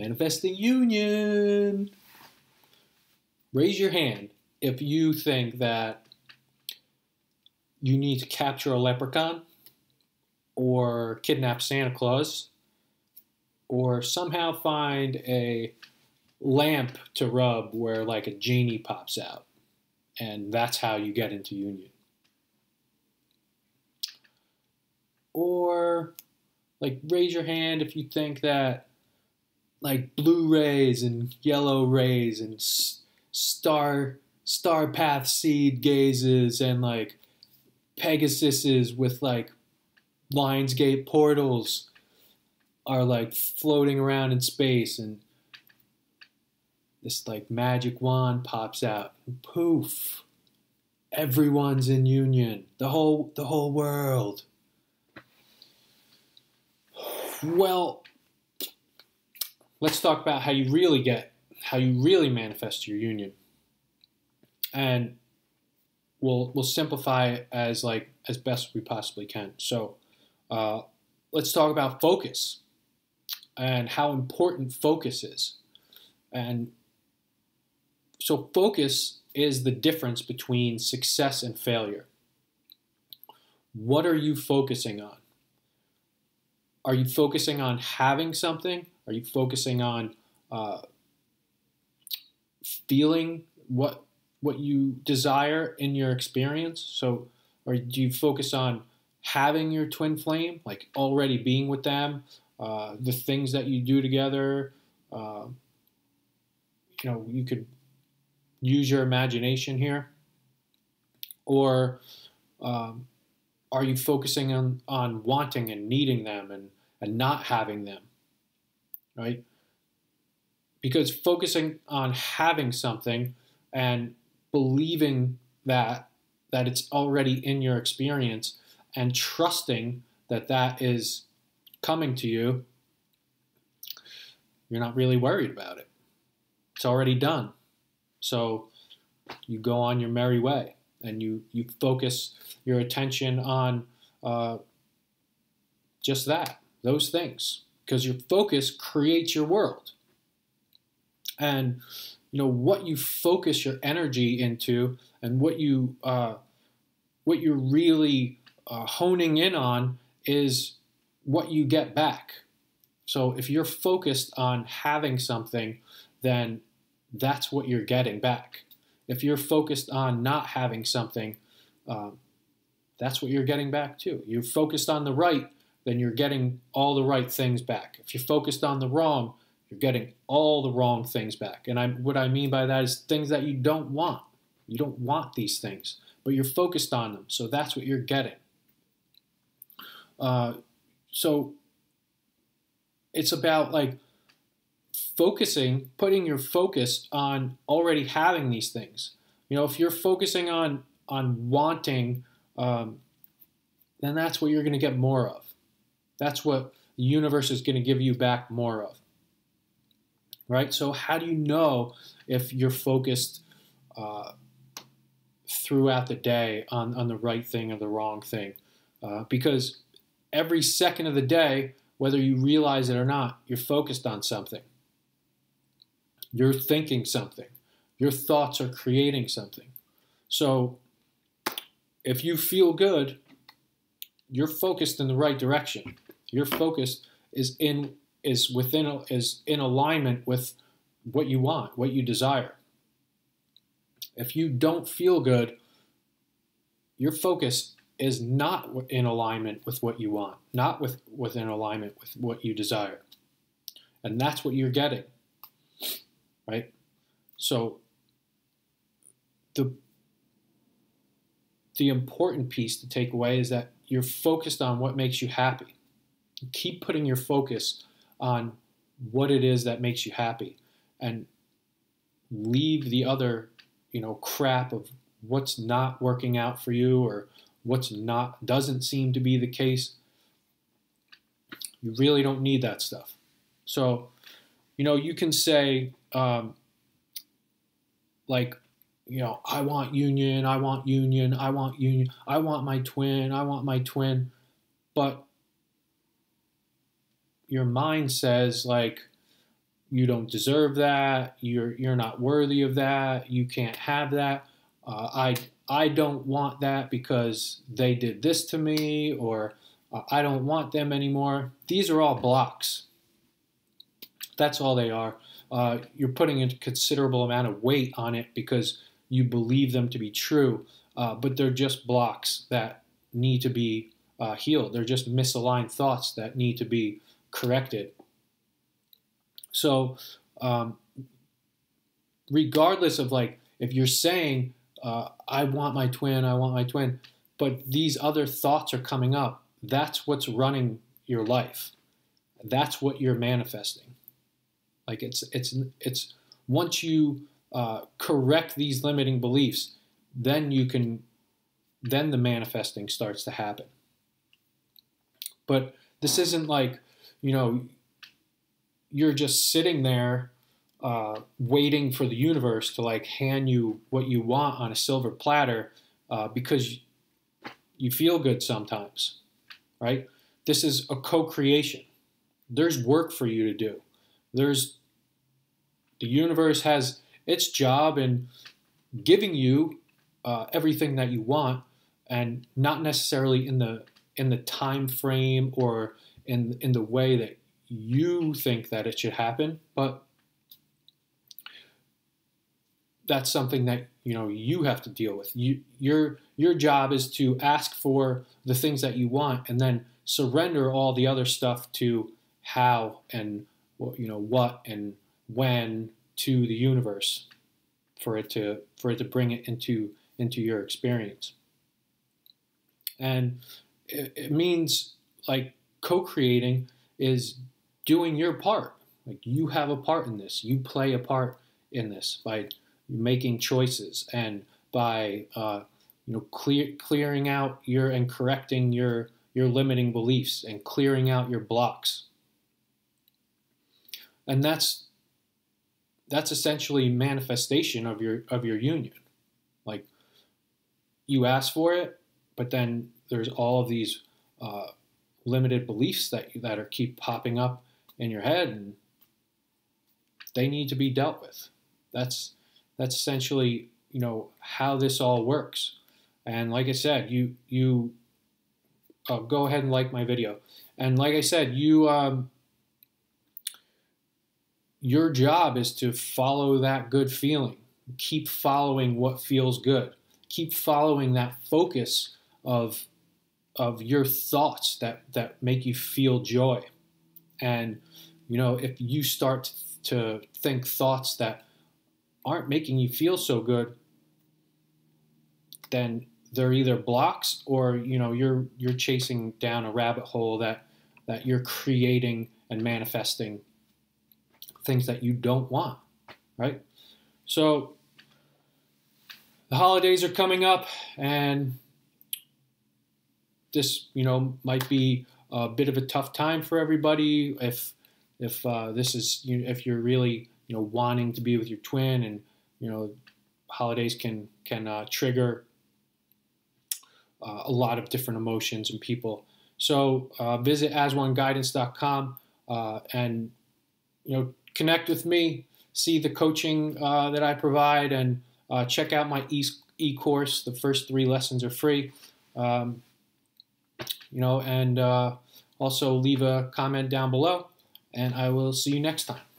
Manifesting union. Raise your hand if you think that you need to capture a leprechaun or kidnap Santa Claus or somehow find a lamp to rub where like a genie pops out and that's how you get into union or like raise your hand if you think that like blue rays and yellow rays and star star path seed gazes and like pegasuses with like lionsgate portals are like floating around in space and this like magic wand pops out and poof everyone's in union. The whole the whole world. Well let's talk about how you really get how you really manifest your union. And we'll we'll simplify it as like as best we possibly can. So uh, let's talk about focus and how important focus is. And so focus is the difference between success and failure. What are you focusing on are you focusing on having something? Are you focusing on uh, feeling what what you desire in your experience? So, or do you focus on having your twin flame, like already being with them, uh, the things that you do together? Uh, you know, you could use your imagination here, or um, are you focusing on, on wanting and needing them and, and not having them? Right? Because focusing on having something and believing that that it's already in your experience and trusting that that is coming to you, you're not really worried about it. It's already done. So you go on your merry way and you, you focus your attention on uh, just that, those things, because your focus creates your world. And you know what you focus your energy into, and what you uh, what you're really uh, honing in on is what you get back. So if you're focused on having something, then that's what you're getting back. If you're focused on not having something, um, that's what you're getting back too. You're focused on the right, then you're getting all the right things back. If you're focused on the wrong, you're getting all the wrong things back. And I, what I mean by that is things that you don't want. You don't want these things, but you're focused on them. So that's what you're getting. Uh, so it's about like focusing, putting your focus on already having these things. You know, if you're focusing on on wanting um, then that's what you're going to get more of. That's what the universe is going to give you back more of. Right? So, how do you know if you're focused uh, throughout the day on, on the right thing or the wrong thing? Uh, because every second of the day, whether you realize it or not, you're focused on something. You're thinking something. Your thoughts are creating something. So, if you feel good, you're focused in the right direction. Your focus is in is within is in alignment with what you want, what you desire. If you don't feel good, your focus is not in alignment with what you want, not with within alignment with what you desire. And that's what you're getting. Right? So the the important piece to take away is that you're focused on what makes you happy. Keep putting your focus on what it is that makes you happy and leave the other, you know, crap of what's not working out for you or what's not doesn't seem to be the case. You really don't need that stuff. So, you know, you can say, um, like, you know, I want union, I want union, I want union, I want my twin, I want my twin. But your mind says, like, you don't deserve that. You're you're not worthy of that. You can't have that. Uh, I I don't want that because they did this to me, or uh, I don't want them anymore. These are all blocks. That's all they are. Uh, you're putting a considerable amount of weight on it because you believe them to be true, uh, but they're just blocks that need to be uh, healed. They're just misaligned thoughts that need to be corrected. So, um, regardless of like, if you're saying, uh, I want my twin, I want my twin, but these other thoughts are coming up, that's what's running your life. That's what you're manifesting. Like it's it's it's once you uh, correct these limiting beliefs, then you can then the manifesting starts to happen. But this isn't like you know you're just sitting there uh, waiting for the universe to like hand you what you want on a silver platter uh, because you feel good sometimes, right? This is a co-creation. There's work for you to do. There's the universe has its job in giving you uh, everything that you want, and not necessarily in the in the time frame or in in the way that you think that it should happen, but that's something that you know you have to deal with. You, your your job is to ask for the things that you want, and then surrender all the other stuff to how and you know what and when to the universe for it to for it to bring it into into your experience. And it, it means like co-creating is doing your part. Like you have a part in this. You play a part in this by making choices and by uh, you know clear, clearing out your and correcting your your limiting beliefs and clearing out your blocks. And that's that's essentially manifestation of your of your union. Like you ask for it, but then there's all of these uh, limited beliefs that that are keep popping up in your head, and they need to be dealt with. That's that's essentially you know how this all works. And like I said, you you uh, go ahead and like my video. And like I said, you um, your job is to follow that good feeling. Keep following what feels good. Keep following that focus of of your thoughts that that make you feel joy. And you know, if you start to think thoughts that aren't making you feel so good, then they're either blocks or you know you're you're chasing down a rabbit hole that that you're creating and manifesting things that you don't want, right? So the holidays are coming up and this, you know, might be a bit of a tough time for everybody if if uh, this is you know, if you're really you know wanting to be with your twin and you know holidays can can uh, trigger uh, a lot of different emotions and people. So uh, visit asoneguidance.com uh, and you know connect with me, see the coaching uh, that I provide, and check out my e, e course. The first three lessons are free. Um, you know, and also leave a comment down below and I will see you next time.